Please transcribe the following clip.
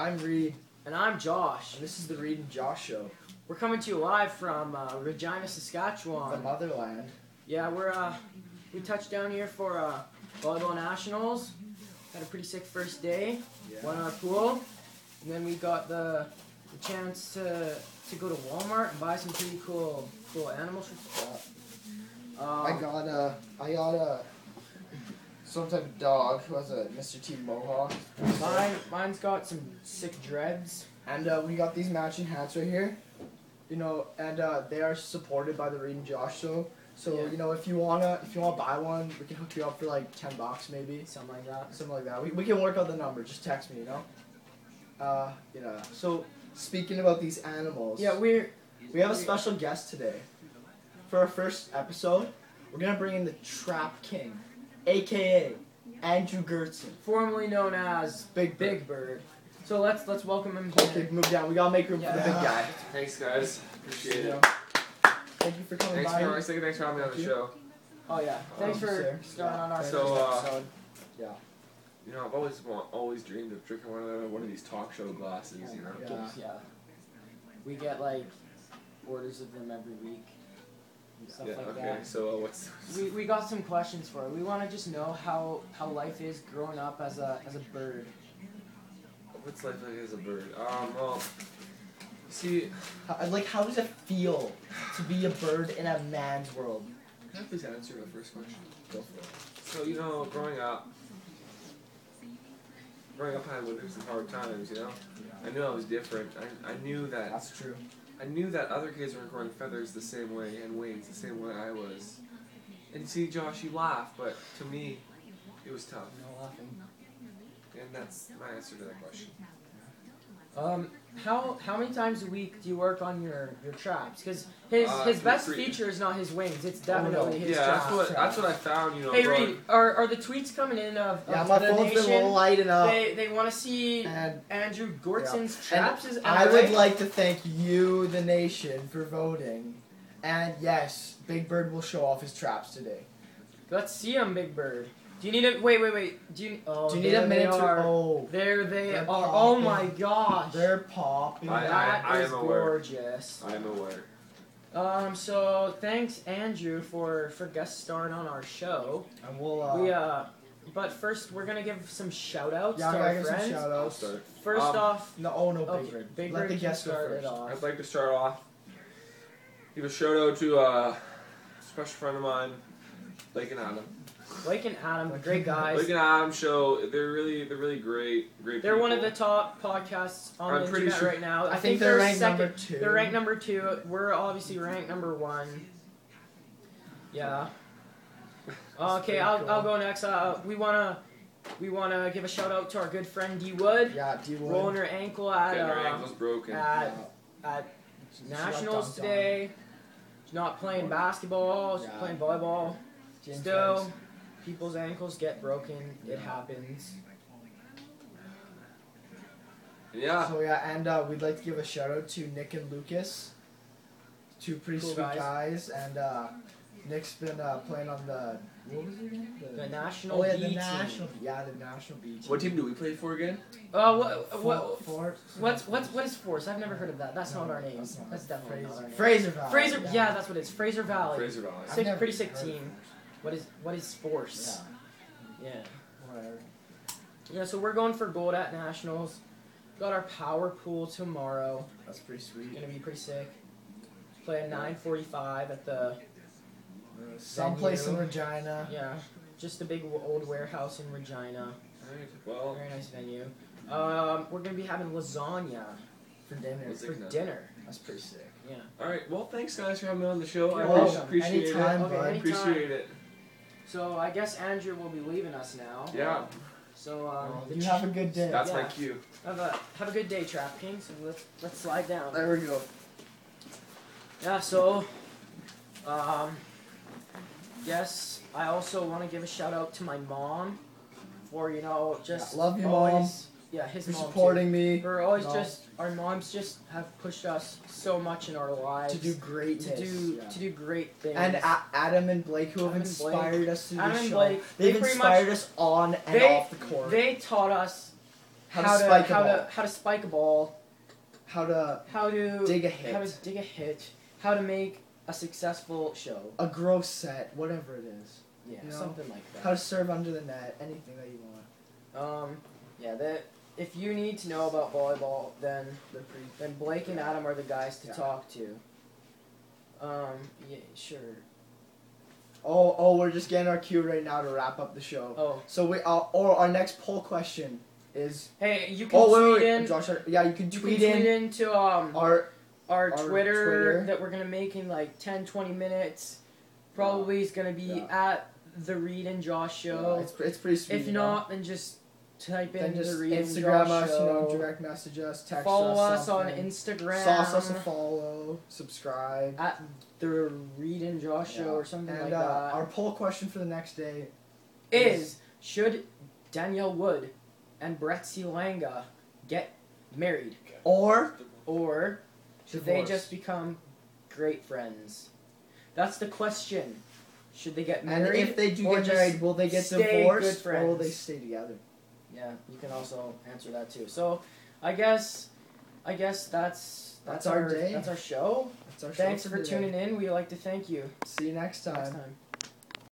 I'm Reid, And I'm Josh. and this is the Reid and Josh Show, We're coming to you live from uh, Regina, Saskatchewan. the motherland. Yeah, we're uh, we touched down here for uh, volleyball nationals. Had a pretty sick first day. Won our pool, and then we got the, the chance to to go to Walmart and buy some pretty cool cool animals. Yeah. Um, I got a, I got a, some type of dog who has a Mr. T Mohawk. mine mine's got some sick dreads. And uh, we got these matching hats right here. You know, and uh, they are supported by the Reid and Josh Show. So Yeah. you know, if you wanna, if you wanna buy one, we can hook you up for like ten bucks maybe, Something like that. something like that. We, we can work out the number. Just text me, you know. Uh, yeah. So speaking about these animals, Yeah, we're we have a special guest today. For our first episode, we're gonna bring in the Trap King, aka Andrew Gertzen. formerly known as Big Big. Big Bird. So let's let's welcome him Okay, here. move down. We gotta make room for the big guy. Thanks, guys. Appreciate You it. know. Thank you for coming Thanks by. for, thanks thanks for having me on the you. show. Oh yeah, thanks Um, for sir. starting on our So, first uh, episode. You know, I've always want, always dreamed of drinking one of the, one of these talk show glasses. You know. Yeah. Yeah. We get like orders of them every week and stuff Yeah. like Okay. that. So uh, what's We, we got some questions for you. We want to just know how, how life is growing up as a as a bird. what's life like as a bird? Um. Well. See, How, like, how does it feel to be a bird in a man's world? can I please answer the first question? Go for it. So you know, growing up, growing up, I went through some hard times. You know, I knew I was different. I, I knew that That's true. I knew that other kids weren't growing feathers the same way and wings the same way I was. And see, Josh, you laugh, but to me, it was tough. No laughing. And that's my answer to that question. Um, how how many times a week do you work on your your traps? Because his Uh, his best three. feature is not his wings. It's Oh, no. definitely his yeah, traps. that's what that's what I found. You know, Hey Reid, are, are the tweets coming in of, Yeah, of my the phone's been nation? lighting up. They they want to see And Andrew Gortson's And traps. Is I would right? like to thank you, the nation, for voting. And yes, Big Bird will show off his traps today. Let's see him, Big Bird. Do you need a wait? Wait, wait. Do you? Oh, Do you need a minute to? Oh, There they They're are. Oh my gosh. they're popping. I- That I is am gorgeous. I am aware. Um. So thanks, Andrew, for for guest starring on our show. and we'll. Uh, we uh. But first, we're gonna give some shout outs yeah, to I our got some friends. shout outs. First Um, off, No, oh no, Big okay, Bird. Big Let Bird the can guest go start it first. off. I'd like to start off. Give a shout out to uh, a special friend of mine, Blake and Adam. Blake and Adam, great guys. Blake and Adam show. They're really they're really great great. They're one of the top podcasts on I'm the internet sure- right now. I, think, they're, ranked second. number two. They're ranked number two. We're obviously ranked number one. Yeah. Okay, I'll, cool. I'll go next. Uh, we wanna we wanna give a shout out to our good friend D Wood, Yeah, D Wood. rolling her ankle at Getting her uh, ankles broken. at Yeah. at She nationals dunked on. today. She's not playing basketball. She's Yeah. playing volleyball. James Still, Banks. People's ankles get broken. It happens. yeah. So yeah, and uh, we'd like to give a shout out to Nick and Lucas, two pretty Cool sweet guys. guys. and uh, Nick's been uh, playing on the what was it again? The national oh yeah, B the team. national, yeah, the national B team. What team do we play for again? Uh, what, what, For, What's what's what is Force? I've never heard of that. That's No, not our name. that's That's definitely not our name. Fraser Valley. Fraser, yeah. that's what it is. Fraser Valley. Fraser Valley. I've Sick, pretty sick heard of team. What is what is Force? Yeah. whatever. yeah. So we're going for gold at nationals. Got our power pool tomorrow. That's pretty sweet. Gonna be pretty sick. Play at 9:45 at the Someplace in. Regina. yeah, just a big old warehouse in Regina. Alright, well, Very nice venue. Um, we're gonna be having lasagna For dinner. What's for Lasagna. dinner. That's pretty sick. Yeah. alright. Well, thanks guys for having me on the show. I You're really welcome. appreciate Anytime, it. Okay, bud. anytime. Appreciate it. So I guess Andrew will be leaving us now. Yeah. So um, you have a good day. That's my cue. Have a have a good day, Trap King. So let's let's slide down. There we go. Yeah. So, um, yes, I also want to give a shout out to my mom for you know just Yeah, love you, always, Mom. Yeah, his For mom supporting too. me For always No. just our moms just have pushed us so much in our lives to do greatness. to do yeah. to do great things. and A- Adam and Blake, who have Adam Blake. inspired us through Adam the show. Blake, They've they inspired much- us on and they- off the court. they taught us How, how to spike how a ball. to how to spike a ball, How to how to dig a hit. how to dig a hit, how to make a successful show. a gross set, whatever it is. Yeah, You know, something like that. How to serve under the net, anything that you want. Um, yeah, that if you need to know about volleyball, then They're pretty. then Blake and Adam are the guys to Yeah. talk to. Um, yeah, sure. Oh, oh, we're just getting our cue right now to wrap up the show. Oh, So we, uh, or our next poll question is. hey, you can Oh wait, tweet wait, in. Josh. Yeah, you can You tweet can tweet in into um our. our, our Twitter, Twitter. that we're gonna make in like 10, 20 minutes. Probably is gonna be Yeah. at the Reid and Josh show. it's, it's pretty sweet. if you know? not, then just type in then just the Reid and Instagram Josh us, you know, direct message us, text Follow us, us on. Instagram. Sauce us a follow, subscribe. at the Reid and Josh Yeah. show or something and like uh, that. our poll question for the next day is should Danielle Wood and Brett Langa get married or or should they just become great friends? That's the question. Should they get married? and if they do get married, will they get divorced or will they stay together? Yeah, you can also answer that too. So, I guess, I guess that's That's our our day. That's our show. That's our Thanks show for today. tuning in. We like to thank you. See you next time. Next time.